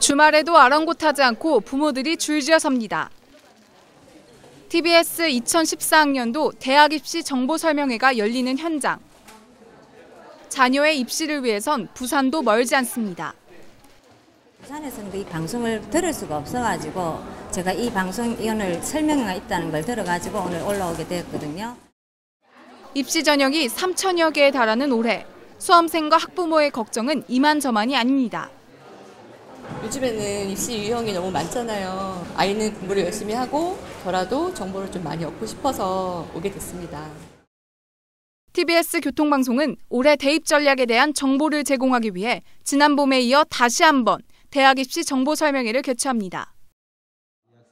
주말에도 아랑곳하지 않고 부모들이 줄지어 섭니다. TBS 2014학년도 대학 입시 정보 설명회가 열리는 현장. 자녀의 입시를 위해선 부산도 멀지 않습니다. 부산에서는 이 방송을 들을 수가 없어가지고 제가 이 방송 오늘 설명회가 있다는 걸 들어가지고 오늘 올라오게 되었거든요. 입시 전형이 3천여 개에 달하는 올해 수험생과 학부모의 걱정은 이만저만이 아닙니다. 요즘에는 입시 유형이 너무 많잖아요. 아이는 공부를 열심히 하고 저라도 정보를 좀 많이 얻고 싶어서 오게 됐습니다. TBS 교통방송은 올해 대입 전략에 대한 정보를 제공하기 위해 지난 봄에 이어 다시 한번 대학 입시 정보 설명회를 개최합니다.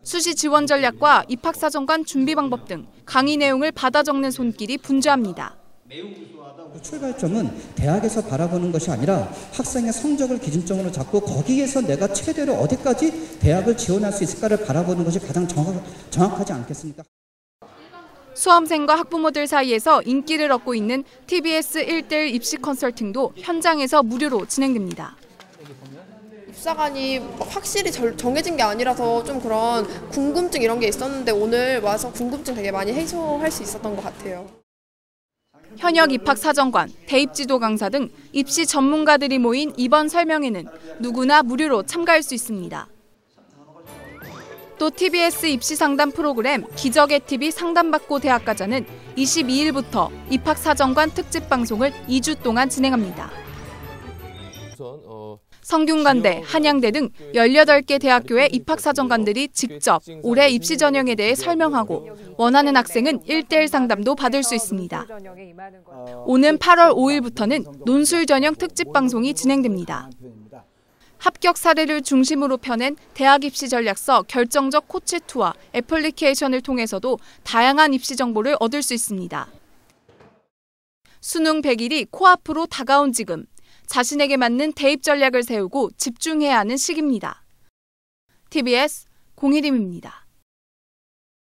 수시 지원 전략과 입학사정 관 준비 방법 등 강의 내용을 받아 적는 손길이 분주합니다. 출발점은 대학에서 바라보는 것이 아니라 학생의 성적을 기준점으로 잡고 거기에서 내가 최대로 어디까지 대학을 지원할 수 있을까를 바라보는 것이 가장 정확, 정확하지 않겠습니까? 수험생과 학부모들 사이에서 인기를 얻고 있는 TBS 1대1 입시 컨설팅도 현장에서 무료로 진행됩니다. 입사관이 확실히 정해진 게 아니라서 좀 그런 궁금증 이런 게 있었는데 오늘 와서 궁금증 되게 많이 해소할 수 있었던 것 같아요. 현역 입학 사정관, 대입 지도 강사 등 입시 전문가들이 모인 이번 설명회는 누구나 무료로 참가할 수 있습니다. 또 TBS 입시 상담 프로그램 기적의 TV 상담받고 대학 가자는 22일부터 입학 사정관 특집 방송을 2주 동안 진행합니다. 성균관대, 한양대 등 18개 대학교의 입학사정관들이 직접 올해 입시 전형에 대해 설명하고 원하는 학생은 1대1 상담도 받을 수 있습니다. 오는 8월 5일부터는 논술 전형 특집 방송이 진행됩니다. 합격 사례를 중심으로 펴낸 대학 입시 전략서 결정적 코치 투와 애플리케이션을 통해서도 다양한 입시 정보를 얻을 수 있습니다. 수능 100일이 코앞으로 다가온 지금 자신에게 맞는 대입 전략을 세우고 집중해야 하는 시기입니다. TBS 공일임입니다.